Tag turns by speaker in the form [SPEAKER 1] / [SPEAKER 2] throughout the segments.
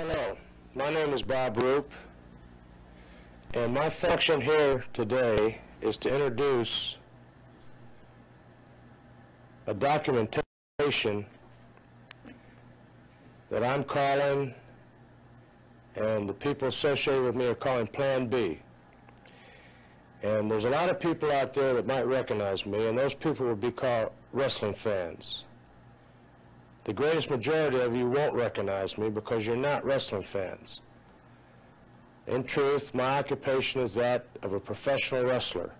[SPEAKER 1] Hello, my name is Bob Roop, and my function here today is to introduce a documentation that I'm calling, and the people associated with me are calling Plan B. And there's a lot of people out there that might recognize me, and those people would be called wrestling fans. The greatest majority of you won't recognize me because you're not wrestling fans. In truth, my occupation is that of a professional wrestler.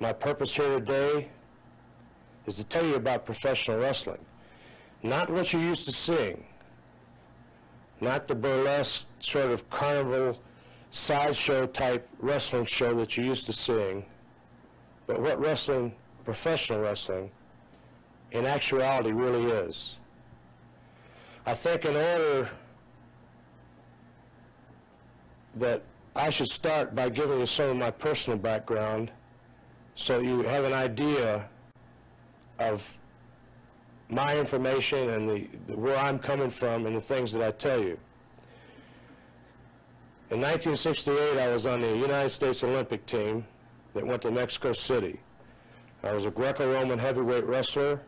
[SPEAKER 1] My purpose here today is to tell you about professional wrestling. Not what you're used to seeing, not the burlesque sort of carnival sideshow type wrestling show that you're used to seeing, but what wrestling, professional wrestling, in actuality really is. I think in order that I should start by giving you some of my personal background so you have an idea of my information and the, the, where I'm coming from and the things that I tell you. In 1968, I was on the United States Olympic team that went to Mexico City. I was a Greco-Roman heavyweight wrestler.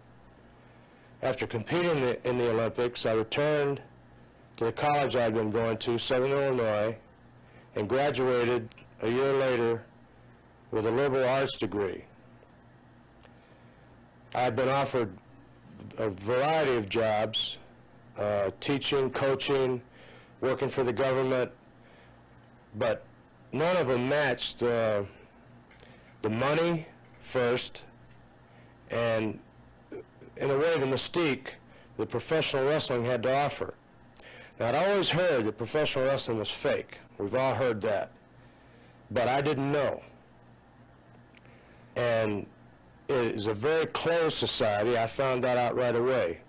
[SPEAKER 1] After competing in the, in the Olympics, I returned to the college I'd been going to, Southern Illinois, and graduated a year later with a liberal arts degree. I had been offered a variety of jobs, uh, teaching, coaching, working for the government, but none of them matched uh, the money first and in a way the mystique that professional wrestling had to offer. Now I'd always heard that professional wrestling was fake. We've all heard that. But I didn't know. And it is a very closed society. I found that out right away.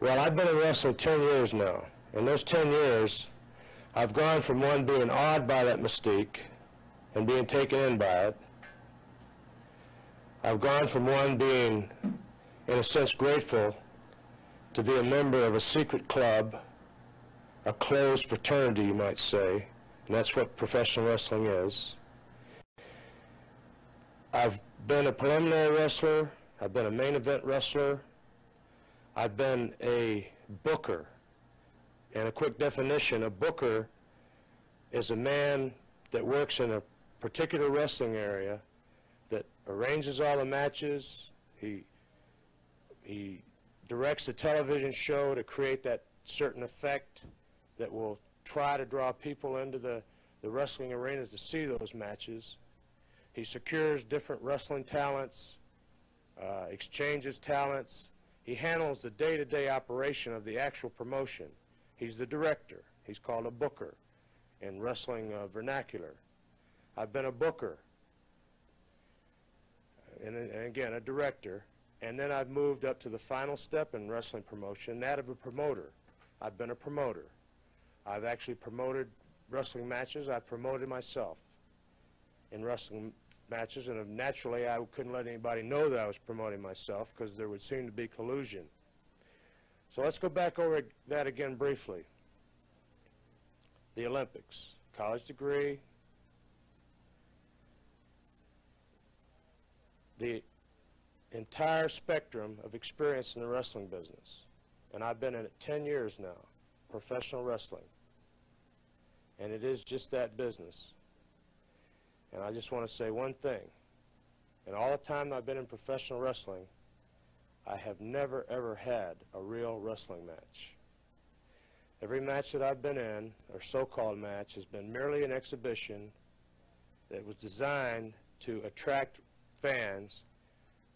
[SPEAKER 1] Well, I've been in wrestling 10 years now. In those 10 years, I've gone from one being awed by that mystique and being taken in by it. I've gone from one being, in a sense, grateful to be a member of a secret club, a closed fraternity, you might say, and that's what professional wrestling is. I've been a preliminary wrestler. I've been a main event wrestler. I've been a booker. And a quick definition, a booker is a man that works in a particular wrestling area that arranges all the matches. He, he directs the television show to create that certain effect that will try to draw people into the, the wrestling arenas to see those matches. He secures different wrestling talents, uh, exchanges talents. He handles the day-to-day -day operation of the actual promotion. He's the director. He's called a booker in wrestling uh, vernacular. I've been a booker, and, and again, a director, and then I've moved up to the final step in wrestling promotion, that of a promoter. I've been a promoter. I've actually promoted wrestling matches. I've promoted myself in wrestling matches, and naturally I couldn't let anybody know that I was promoting myself because there would seem to be collusion. So let's go back over that again briefly. The Olympics, college degree, the entire spectrum of experience in the wrestling business. And I've been in it 10 years now, professional wrestling. And it is just that business. And I just want to say one thing. In all the time I've been in professional wrestling, I have never, ever had a real wrestling match. Every match that I've been in, or so-called match, has been merely an exhibition that was designed to attract fans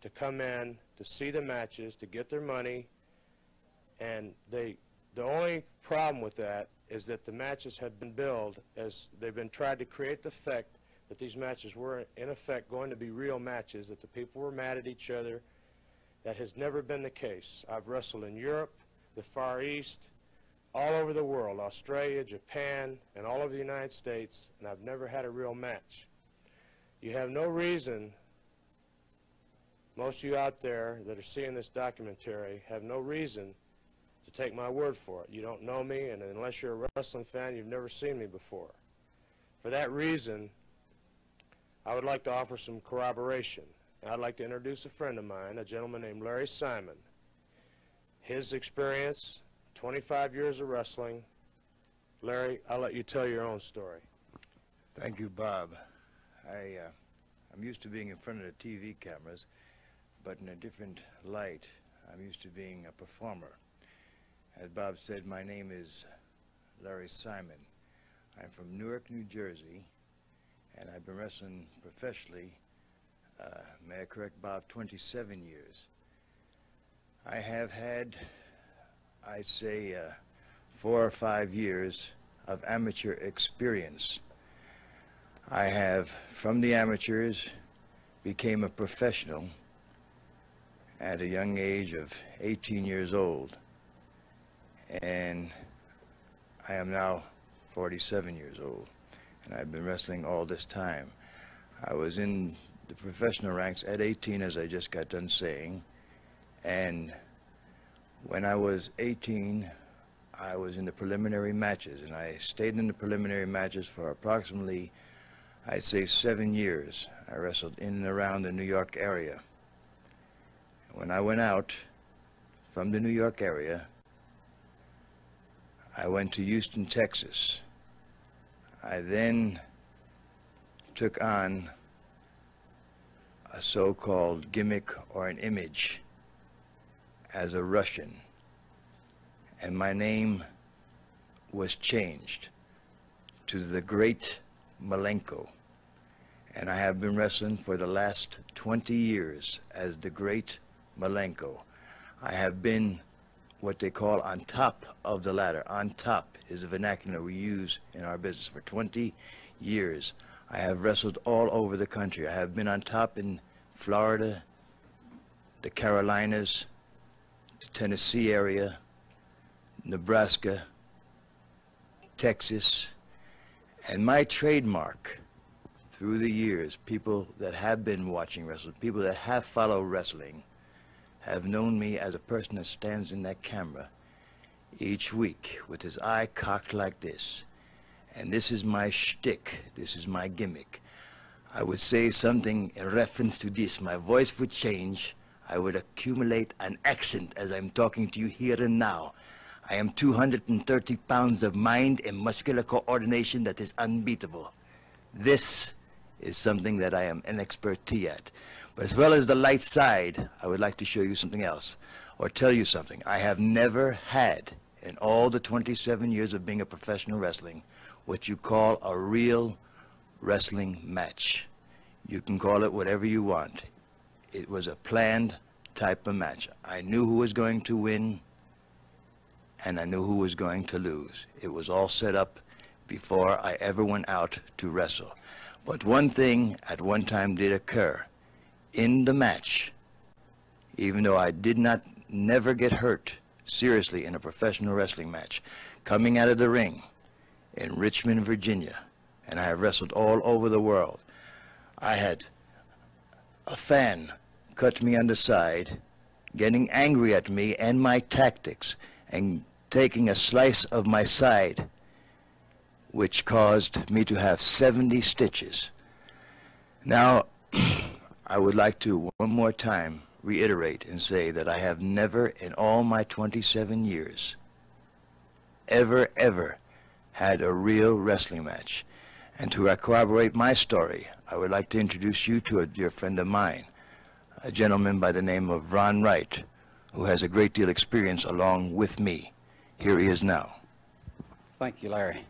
[SPEAKER 1] to come in, to see the matches, to get their money, and they, the only problem with that is that the matches have been billed as they've been tried to create the effect that these matches were in effect going to be real matches, that the people were mad at each other. That has never been the case. I've wrestled in Europe, the Far East, all over the world, Australia, Japan, and all over the United States, and I've never had a real match. You have no reason, most of you out there that are seeing this documentary have no reason to take my word for it. You don't know me, and unless you're a wrestling fan, you've never seen me before. For that reason, I would like to offer some corroboration. I'd like to introduce a friend of mine, a gentleman named Larry Simon. His experience, 25 years of wrestling. Larry, I'll let you tell your own story.
[SPEAKER 2] Thank you, Bob. I, uh, I'm used to being in front of the TV cameras, but in a different light. I'm used to being a performer. As Bob said, my name is Larry Simon. I'm from Newark, New Jersey, and I've been wrestling professionally, uh, may I correct Bob, 27 years. I have had, I'd say, uh, four or five years of amateur experience. I have, from the amateurs, became a professional at a young age of 18 years old. And I am now 47 years old. And I've been wrestling all this time. I was in the professional ranks at 18, as I just got done saying. And when I was 18, I was in the preliminary matches. And I stayed in the preliminary matches for approximately, I'd say, seven years. I wrestled in and around the New York area. When I went out from the New York area, I went to Houston, Texas. I then took on a so-called gimmick or an image as a Russian. And my name was changed to the Great Malenko. And I have been wrestling for the last 20 years as the Great Malenko. I have been what they call on top of the ladder. On top is a vernacular we use in our business for 20 years. I have wrestled all over the country. I have been on top in Florida, the Carolinas, the Tennessee area, Nebraska, Texas, and my trademark through the years, people that have been watching wrestling, people that have followed wrestling, have known me as a person that stands in that camera each week with his eye cocked like this. And this is my shtick. This is my gimmick. I would say something in reference to this. My voice would change. I would accumulate an accent as I'm talking to you here and now. I am 230 pounds of mind and muscular coordination that is unbeatable. This is something that I am an expertise at. But as well as the light side, I would like to show you something else or tell you something. I have never had in all the 27 years of being a professional wrestling what you call a real wrestling match. You can call it whatever you want. It was a planned type of match. I knew who was going to win and I knew who was going to lose. It was all set up before I ever went out to wrestle. But one thing at one time did occur in the match, even though I did not never get hurt seriously in a professional wrestling match, coming out of the ring in Richmond, Virginia, and I have wrestled all over the world. I had a fan cut me on the side, getting angry at me and my tactics, and taking a slice of my side, which caused me to have 70 stitches. Now, I would like to one more time reiterate and say that I have never in all my 27 years ever, ever had a real wrestling match. And to corroborate my story, I would like to introduce you to a dear friend of mine, a gentleman by the name of Ron Wright, who has a great deal of experience along with me. Here he is now.
[SPEAKER 3] Thank you, Larry.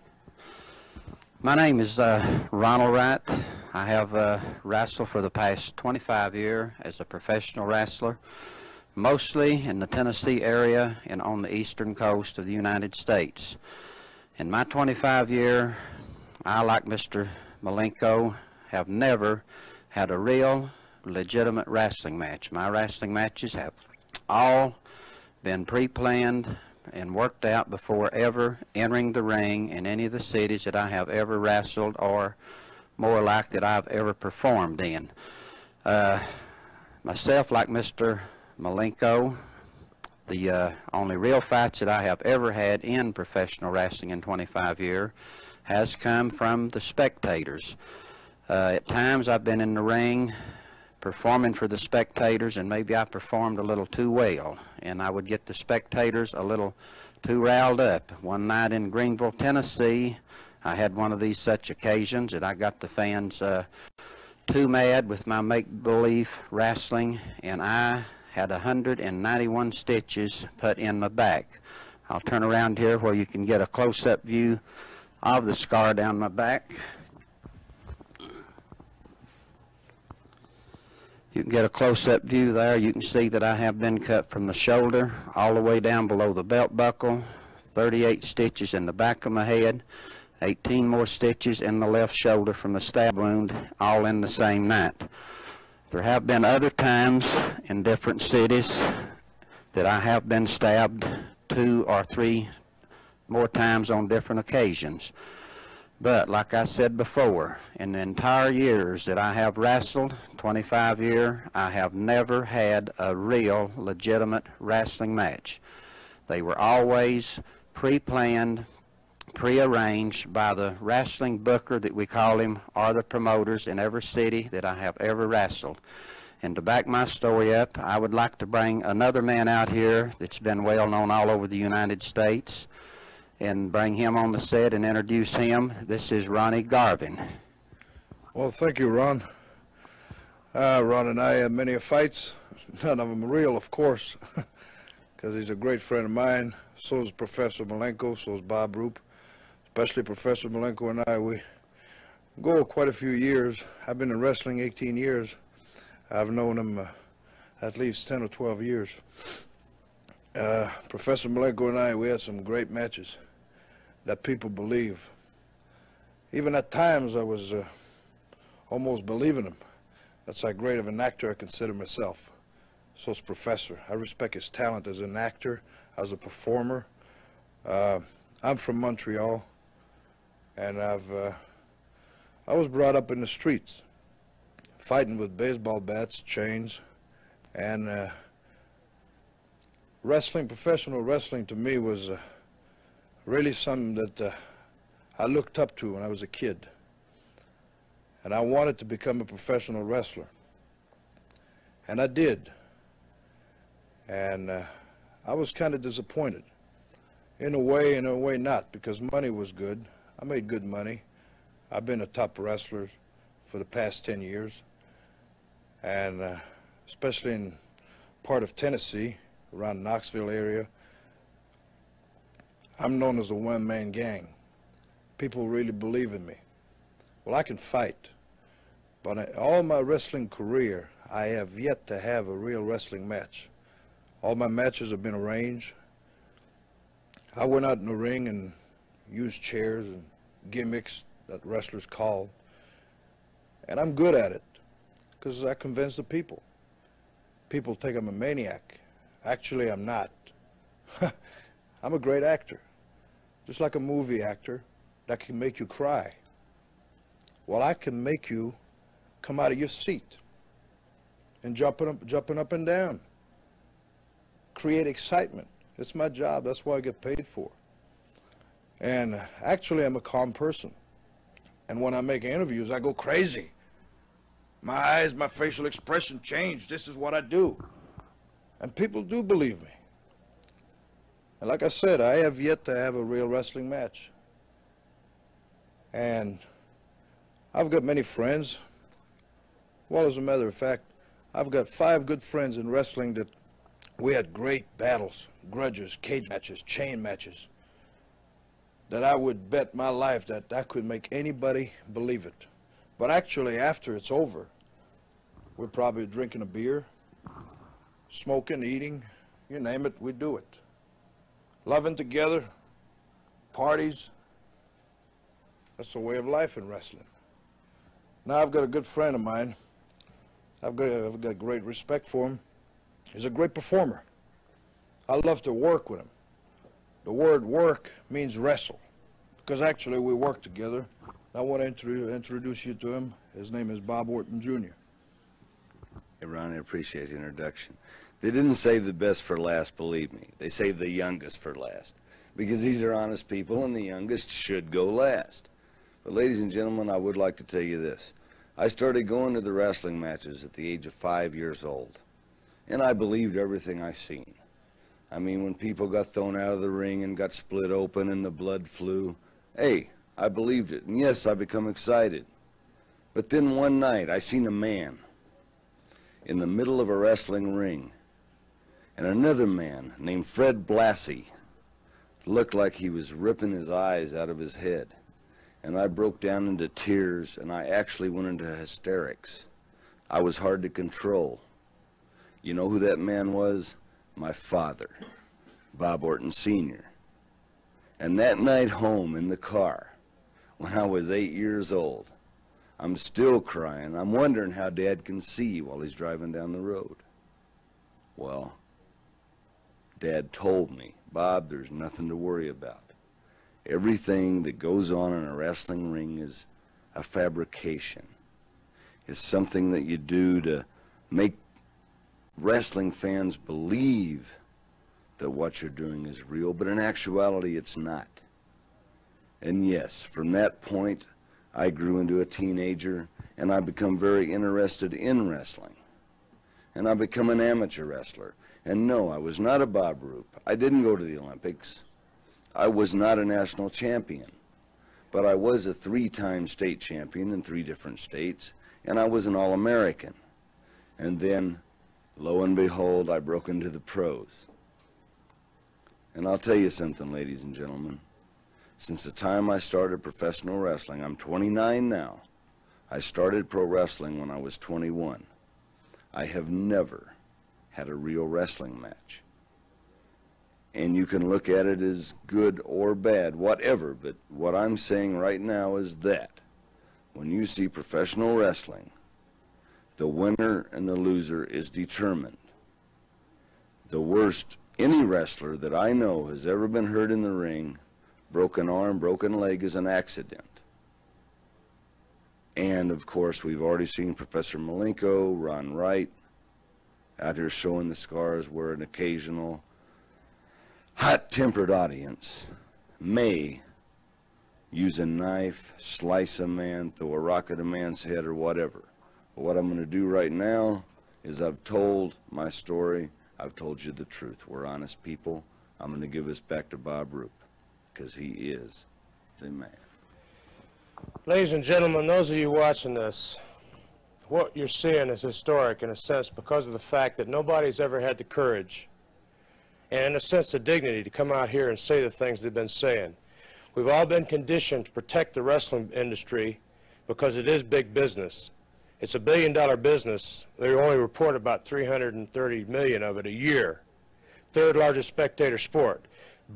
[SPEAKER 3] My name is uh, Ronald Wright. I have uh, wrestled for the past 25 years as a professional wrestler, mostly in the Tennessee area and on the eastern coast of the United States. In my 25 year, I, like Mr. Malenko, have never had a real, legitimate wrestling match. My wrestling matches have all been pre-planned and worked out before ever entering the ring in any of the cities that I have ever wrestled or more like that I've ever performed in. Uh, myself, like Mr. Malenko, The uh, only real fights that I have ever had in professional wrestling in 25 years has come from the spectators. Uh, at times I've been in the ring performing for the spectators and maybe I performed a little too well and I would get the spectators a little too riled up. One night in Greenville, Tennessee, I had one of these such occasions and I got the fans uh, too mad with my make-believe wrestling and I had 191 stitches put in my back. I'll turn around here where you can get a close-up view of the scar down my back. You can get a close-up view there. You can see that I have been cut from the shoulder all the way down below the belt buckle, 38 stitches in the back of my head, 18 more stitches in the left shoulder from the stab wound, all in the same night. There have been other times in different cities that I have been stabbed two or three more times on different occasions. But like I said before, in the entire years that I have wrestled, 25 year, I have never had a real legitimate wrestling match. They were always pre-planned, pre-arranged by the wrestling booker that we call him, or the promoters in every city that I have ever wrestled. And to back my story up, I would like to bring another man out here that's been well known all over the United States and bring him on the set and introduce him. This is Ronnie Garvin.
[SPEAKER 4] Well, thank you, Ron. Uh, Ron and I had many fights. None of them real, of course, because he's a great friend of mine. So is Professor Malenko, so is Bob Roop. Especially Professor Malenko and I, we go quite a few years. I've been in wrestling 18 years. I've known him uh, at least 10 or 12 years. Uh, Professor Malenko and I, we had some great matches that people believe. Even at times I was uh, almost believing him. That's how great of an actor I consider myself. So is Professor. I respect his talent as an actor, as a performer. Uh, I'm from Montreal, and I've uh, I was brought up in the streets, fighting with baseball bats, chains, and uh, wrestling, professional wrestling to me was uh, really something that uh, I looked up to when I was a kid. And I wanted to become a professional wrestler. And I did. And uh, I was kind of disappointed. In a way, in a way not, because money was good. I made good money. I've been a top wrestler for the past 10 years. And uh, especially in part of Tennessee, around Knoxville area, I'm known as a one-man gang. People really believe in me. Well, I can fight, but in all my wrestling career, I have yet to have a real wrestling match. All my matches have been arranged. I went out in the ring and used chairs and gimmicks that wrestlers call, and I'm good at it because I convince the people. People think I'm a maniac. Actually, I'm not. I'm a great actor just like a movie actor that can make you cry. Well, I can make you come out of your seat and jumping up, jumping up and down. Create excitement. It's my job. That's what I get paid for. And actually, I'm a calm person. And when I make interviews, I go crazy. My eyes, my facial expression change. This is what I do. And people do believe me. And like I said, I have yet to have a real wrestling match. And I've got many friends. Well, as a matter of fact, I've got five good friends in wrestling that we had great battles, grudges, cage matches, chain matches, that I would bet my life that I could make anybody believe it. But actually, after it's over, we're probably drinking a beer, smoking, eating, you name it, we do it loving together, parties. That's the way of life in wrestling. Now I've got a good friend of mine. I've got, I've got great respect for him. He's a great performer. I love to work with him. The word work means wrestle, because actually we work together. I want to introduce you to him. His name is Bob Orton Jr.
[SPEAKER 5] Hey, Ron, I appreciate the introduction. They didn't save the best for last, believe me. They saved the youngest for last. Because these are honest people and the youngest should go last. But ladies and gentlemen, I would like to tell you this. I started going to the wrestling matches at the age of five years old. And I believed everything I seen. I mean, when people got thrown out of the ring and got split open and the blood flew, hey, I believed it. And yes, I become excited. But then one night, I seen a man in the middle of a wrestling ring and another man named Fred Blassie looked like he was ripping his eyes out of his head. And I broke down into tears and I actually went into hysterics. I was hard to control. You know who that man was? My father, Bob Orton Sr. And that night home in the car, when I was eight years old, I'm still crying. I'm wondering how Dad can see while he's driving down the road. Well, Dad told me, Bob, there's nothing to worry about. Everything that goes on in a wrestling ring is a fabrication. It's something that you do to make wrestling fans believe that what you're doing is real, but in actuality, it's not. And yes, from that point, I grew into a teenager and I become very interested in wrestling. And I become an amateur wrestler. And no, I was not a Bob Roop. I didn't go to the Olympics. I was not a national champion. But I was a three-time state champion in three different states, and I was an All-American. And then, lo and behold, I broke into the pros. And I'll tell you something, ladies and gentlemen. Since the time I started professional wrestling, I'm 29 now. I started pro wrestling when I was 21. I have never had a real wrestling match. And you can look at it as good or bad, whatever, but what I'm saying right now is that when you see professional wrestling, the winner and the loser is determined. The worst any wrestler that I know has ever been hurt in the ring, broken arm, broken leg, is an accident. And of course, we've already seen Professor Malenko, Ron Wright, out here showing the scars where an occasional hot-tempered audience may use a knife, slice a man, throw a rock at a man's head or whatever. But what I'm going to do right now is I've told my story. I've told you the truth. We're honest people. I'm going to give this back to Bob Roop because he is the man.
[SPEAKER 1] Ladies and gentlemen, those of you watching this, what you're seeing is historic in a sense because of the fact that nobody's ever had the courage and in a sense the dignity to come out here and say the things they've been saying. We've all been conditioned to protect the wrestling industry because it is big business. It's a billion dollar business. They only report about 330 million of it a year. Third largest spectator sport.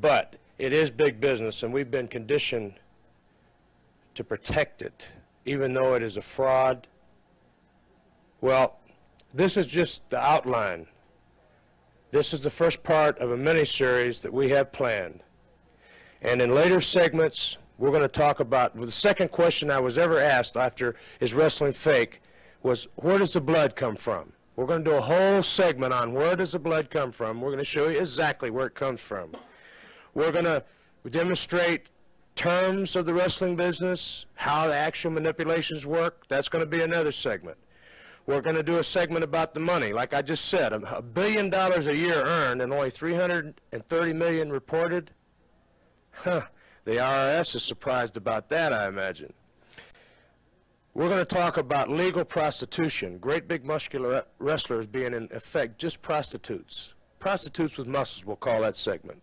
[SPEAKER 1] But it is big business and we've been conditioned to protect it even though it is a fraud well, this is just the outline. This is the first part of a mini-series that we have planned. And in later segments, we're going to talk about, well, the second question I was ever asked after Is Wrestling Fake was, where does the blood come from? We're going to do a whole segment on where does the blood come from. We're going to show you exactly where it comes from. We're going to demonstrate terms of the wrestling business, how the actual manipulations work. That's going to be another segment. We're going to do a segment about the money. Like I just said, a billion dollars a year earned and only 330 million reported. Huh. The IRS is surprised about that, I imagine. We're going to talk about legal prostitution, great big muscular wrestlers being in effect just prostitutes. Prostitutes with muscles, we'll call that segment.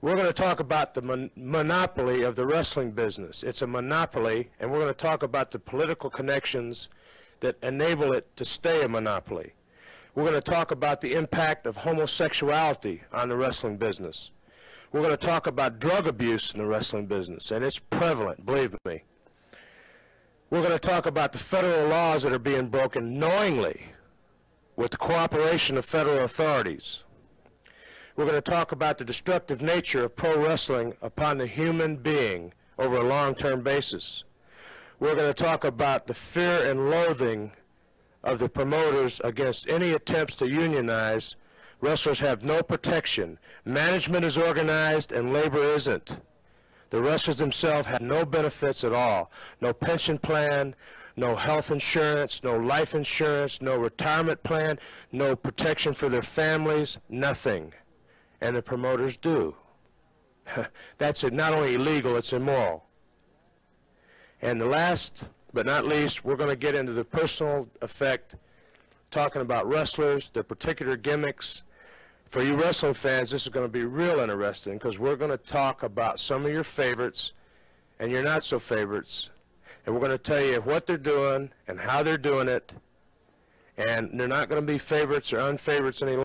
[SPEAKER 1] We're going to talk about the mon monopoly of the wrestling business. It's a monopoly, and we're going to talk about the political connections that enable it to stay a monopoly. We're going to talk about the impact of homosexuality on the wrestling business. We're going to talk about drug abuse in the wrestling business, and it's prevalent, believe me. We're going to talk about the federal laws that are being broken knowingly with the cooperation of federal authorities. We're going to talk about the destructive nature of pro wrestling upon the human being over a long-term basis we're going to talk about the fear and loathing of the promoters against any attempts to unionize, wrestlers have no protection. Management is organized and labor isn't. The wrestlers themselves have no benefits at all. No pension plan, no health insurance, no life insurance, no retirement plan, no protection for their families, nothing. And the promoters do. That's not only illegal, it's immoral. And the last but not least, we're going to get into the personal effect, talking about wrestlers, their particular gimmicks. For you wrestling fans, this is going to be real interesting because we're going to talk about some of your favorites and your not so favorites. And we're going to tell you what they're doing and how they're doing it. And they're not going to be favorites or unfavorites any